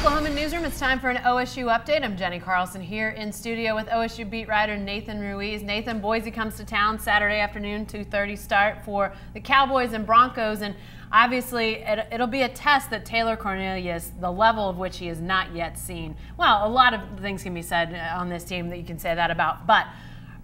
Oklahoman Newsroom, it's time for an OSU update. I'm Jenny Carlson here in studio with OSU beat writer Nathan Ruiz. Nathan, Boise comes to town Saturday afternoon, 2.30 start for the Cowboys and Broncos. And obviously, it, will be a test that Taylor Cornelius, the level of which he has not yet seen. Well, a lot of things can be said uh, on this team that you can say that about. But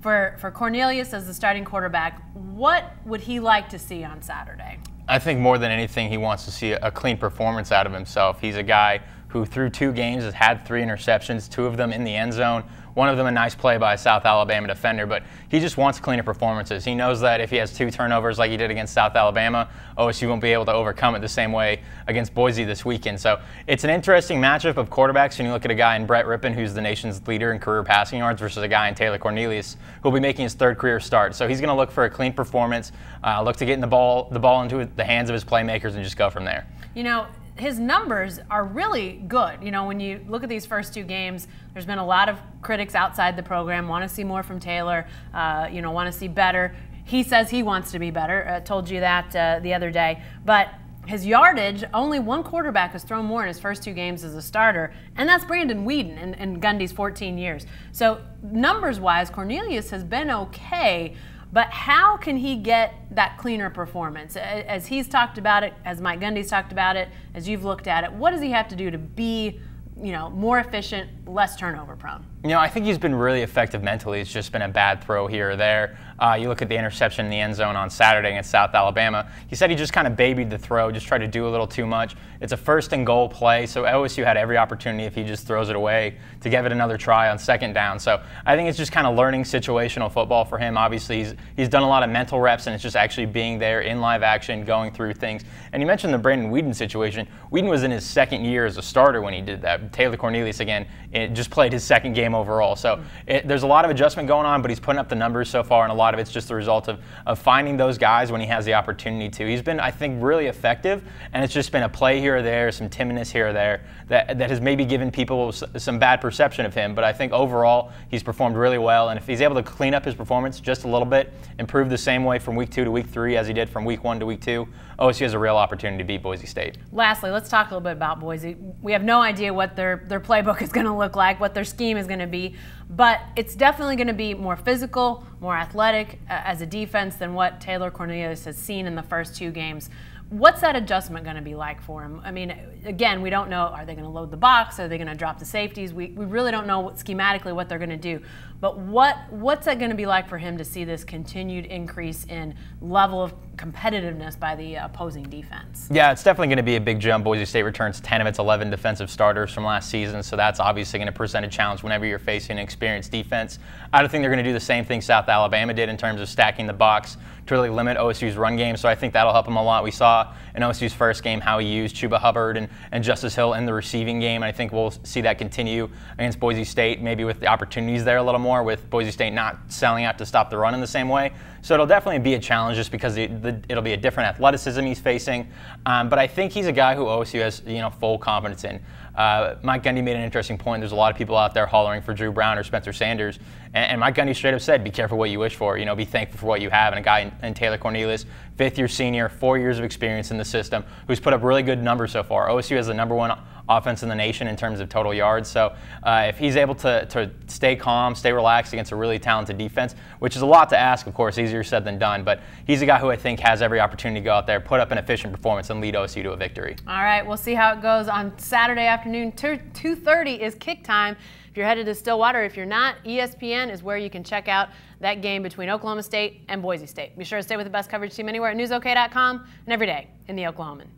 for, for Cornelius as the starting quarterback, what would he like to see on Saturday? I think more than anything, he wants to see a clean performance out of himself. He's a guy who through two games has had three interceptions, two of them in the end zone, one of them a nice play by a South Alabama defender, but he just wants cleaner performances. He knows that if he has two turnovers like he did against South Alabama, OSU won't be able to overcome it the same way against Boise this weekend. So it's an interesting matchup of quarterbacks. When you look at a guy in Brett Rypien, who's the nation's leader in career passing yards, versus a guy in Taylor Cornelius, who'll be making his third career start. So he's going to look for a clean performance, uh, look to get the ball the ball into the hands of his playmakers, and just go from there. You know, his numbers are really good. You know, when you look at these first two games, there's been a lot of critics outside the program want to see more from Taylor. Uh, you know, want to see better. He says he wants to be better. Uh, told you that uh, the other day, but. His yardage, only one quarterback has thrown more in his first two games as a starter, and that's Brandon Weeden in, in Gundy's 14 years. So, numbers wise, Cornelius has been okay, but how can he get that cleaner performance? As he's talked about it, as Mike Gundy's talked about it, as you've looked at it, what does he have to do to be, you know, more efficient, less turnover prone? You know, I think he's been really effective mentally. It's just been a bad throw here or there. Uh, you look at the interception in the end zone on Saturday against South Alabama. He said he just kind of babied the throw, just tried to do a little too much. It's a first and goal play, so OSU had every opportunity if he just throws it away to give it another try on second down. So I think it's just kind of learning situational football for him. Obviously, he's, he's done a lot of mental reps, and it's just actually being there in live action, going through things. And you mentioned the Brandon Weeden situation. Weeden was in his second year as a starter when he did that. Taylor Cornelius, again, just played his second game overall. So it, there's a lot of adjustment going on, but he's putting up the numbers so far, and a lot of it's just the result of, of finding those guys when he has the opportunity to. He's been, I think, really effective, and it's just been a play here or there, some timidness here or there that, that has maybe given people some bad perception of him. But I think overall, he's performed really well, and if he's able to clean up his performance just a little bit, improve the same way from week two to week three as he did from week one to week two, OSU has a real opportunity to beat Boise State. Lastly, let's talk a little bit about Boise. We have no idea what their, their playbook is going to look like, what their scheme is going to be, but it's definitely going to be more physical, more athletic uh, as a defense than what Taylor Cornelius has seen in the first two games. What's that adjustment going to be like for him? I mean, again, we don't know. Are they going to load the box? Are they going to drop the safeties? We, we really don't know what, schematically what they're going to do. But what what's that going to be like for him to see this continued increase in level of competitiveness by the opposing defense? Yeah, it's definitely going to be a big jump. Boise State returns 10 of its 11 defensive starters from last season, so that's obviously going to present a challenge whenever you're facing an experienced defense. I don't think they're going to do the same thing South Alabama did in terms of stacking the box to really limit OSU's run game, so I think that'll help him a lot. We saw in OSU's first game how he used Chuba Hubbard and, and Justice Hill in the receiving game, and I think we'll see that continue against Boise State, maybe with the opportunities there a little more, with Boise State not selling out to stop the run in the same way. So it'll definitely be a challenge just because the, the, it'll be a different athleticism he's facing. Um, but I think he's a guy who OSU has you know full confidence in. Uh, Mike Gundy made an interesting point. There's a lot of people out there hollering for Dru Brown or Spencer Sanders, and, and Mike Gundy straight up said, "Be careful what you wish for. You know, be thankful for what you have." And a guy in, in Taylor Cornelius, fifth-year senior, four years of experience in the system, who's put up really good numbers so far. OSU has the number one offense in the nation in terms of total yards. So uh, if he's able to, to stay calm, stay relaxed against a really talented defense, which is a lot to ask, of course, easier said than done, but he's a guy who I think has every opportunity to go out there, put up an efficient performance, and lead OSU to a victory. All right, we'll see how it goes on Saturday afternoon. 2.30 is kick time. If you're headed to Stillwater, if you're not, ESPN is where you can check out that game between Oklahoma State and Boise State. Be sure to stay with the best coverage team anywhere at newsok.com and every day in the Oklahoman.